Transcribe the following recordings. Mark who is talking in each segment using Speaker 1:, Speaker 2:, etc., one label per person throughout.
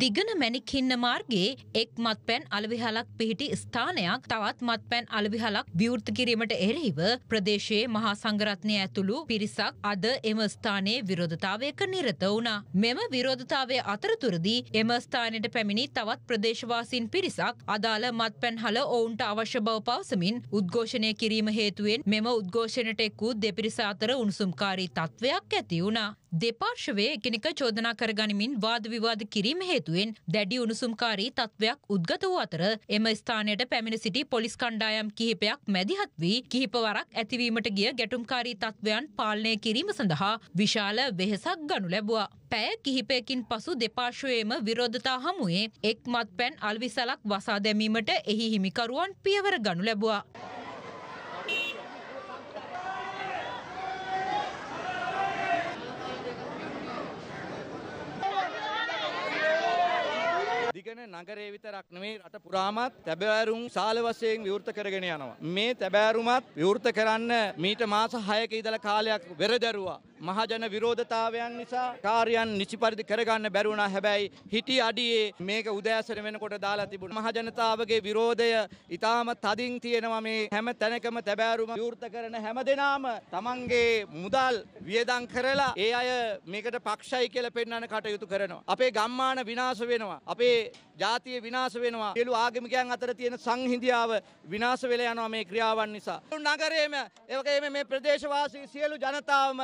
Speaker 1: දිගන මැණික්හින්න මාර්ගයේ එක් මත්පැන් අලවිහලක් පිහිටි ස්ථානයක් තවත් මත්පැන් අලවිහලක් විවෘත කිරීමට එරෙහිව ප්‍රදේශයේ මහා සංගරත්නය ඇතුළු පිරිසක් අද එම ස්ථානයේ විරෝධතාවයක නිරත වුණා. මෙම විරෝධතාවය අතරතුරදී එම ස්ථානයට පැමිණි තවත් ප්‍රදේශවාසින් පිරිසක් අදාළ මත්පැන් හල ඔවුන්ට අවශ්‍ය බව පවසමින් උද්ඝෝෂණය කිරීම හේතුවෙන් මෙම උද්ඝෝෂණයට එක් වූ දෙපිරිස අතර උණුසුම්කාරී තත්ත්වයක් ඇති වුණා. දෙපාර්ශවය එකනික චෝදනා කරගනිමින් වාද විවාද කිරීම හේතුවෙන් දැඩි උණුසුම්කාරී තත්ත්වයක් උද්ගත වූ අතර එම ස්ථානයට පැමිණ සිටි පොලිස් කණ්ඩායම් කිහිපයක් මැදිහත් වී කිහිපවරක් ඇතිවීමට ගිය ගැටුම්කාරී තත්ත්වයන් පාලනය කිරීම සඳහා විශාල වෙහෙසක් ගනු ලැබවා. පැය කිහිපයකින් පසු දෙපාර්ශවයම විරෝධතා හමුවේ එක් මත් පැන් අල්විසලක් වසා දැමීමට එහි හිමිකරුවන් පියවර ගනු ලැබවා.
Speaker 2: දිගන නගරේ විතරක් නෙමේ රට පුරාමත් තැබෑරුම් ශාල වශයෙන් විවෘත කරගෙන යනවා. මේ තැබෑරුමත් විවෘත කරන්න මීට මාස 6ක ඉඳලා කාලයක් වෙරදරුවා. මහජන විරෝධතාවයන් නිසා කාර්යයන් නිසි පරිදි කරගන්න බැරි වුණා. හැබැයි හිටි අඩියේ මේක උදෑසන වෙනකොට දාලා තිබුණා. මහජනතාවගේ විරෝධය ඊටාම තදින් තියෙනවා මේ හැම තැනකම තැබෑරුම විවෘත කරන හැම දෙනාම තමන්ගේ මුදල් වියදම් කරලා ඒ අය මේකට පක්ෂයි කියලා පෙන්වන්න කටයුතු කරනවා. අපේ ගම්මාන විනාශ වෙනවා. අපේ ජාතිය විනාශ වෙනවා. සියලු ආගමිකයන් අතර තියෙන සංහිඳියාව විනාශ වෙලා යනවා මේ ක්‍රියාවන් නිසා. නගරයේම ඒ වගේම මේ ප්‍රදේශවාසී සියලු ජනතාවම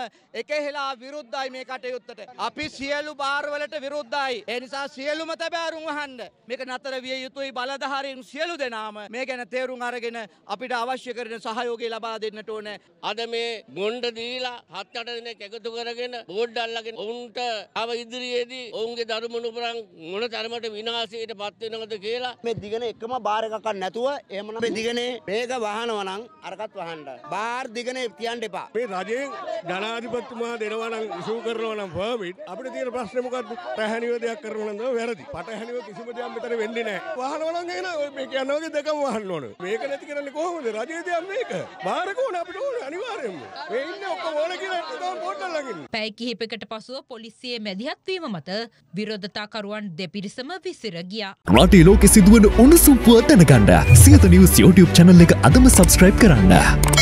Speaker 2: එකහෙලා විරුද්ධයි මේ කටයුත්තට. අපි සියලු බාරවලට විරුද්ධයි. ඒ නිසා සියලුම තැබෑරුම් වහන්න. මේක නතර විය යුතුයි බලධාරීන් සියලු දෙනාම මේ ගැන තේරුම් අරගෙන අපිට අවශ්‍ය කරන සහයෝගය ලබා දෙන්නට ඕන.
Speaker 3: අද මේ බොන්්ඩ දීලා හත් අට දෙනෙක් එකතු කරගෙන බෝඩ් අල්ලගෙන ඔවුන්ට අව ඉදිරියේදී ඔවුන්ගේ දරුමනුපුරන් මොන තරමට විනාසයට පත්වෙනවද කියලා
Speaker 4: මේ දිගන එකම බාර එකක් නැතුව එහෙමනම් මේ දිගනේ මේක වහනවා නම් අරකට වහන්න. බාර් දිගනේ තියන්න එපා.
Speaker 5: මේ රජයෙන් ජනාධිපතිතුමා දෙනවා නම් ඉෂුව කරනවා නම් පර්මිට් අපිට තියෙන ප්‍රශ්නේ මොකද්ද? පැහැදිලිව දෙයක් කරනවා නම් වැරදි. පටහැනිව කිසිම දෙයක් මෙතන වෙන්නේ නැහැ. වහනවා නම් එන මේ කියන වගේ දෙකම වහන්න ඕන. මේක නැති කරන්නේ කොහොමද? රජයේ දෙයක් මේක. බාරක ඕන අපිට ඕන අනිවාර්යෙන්ම. මේ ඉන්නේ ඔක්කොම ඕන කියලා තමයි පොඩ්ඩක් ළඟින්.
Speaker 1: පැය කිහිපකට පසුව පොලිසියේ මැදිහත්වීම මත විරෝධතාකරුවන් දෙපිරිසම විසිර ගියා.
Speaker 6: රටේ ලෝකෙ සිදුවන උණුසුම් පුවත් දැනගන්න සියත නිවස් YouTube චැනල් එක අදම සබස්ක්‍රයිබ් කරන්න.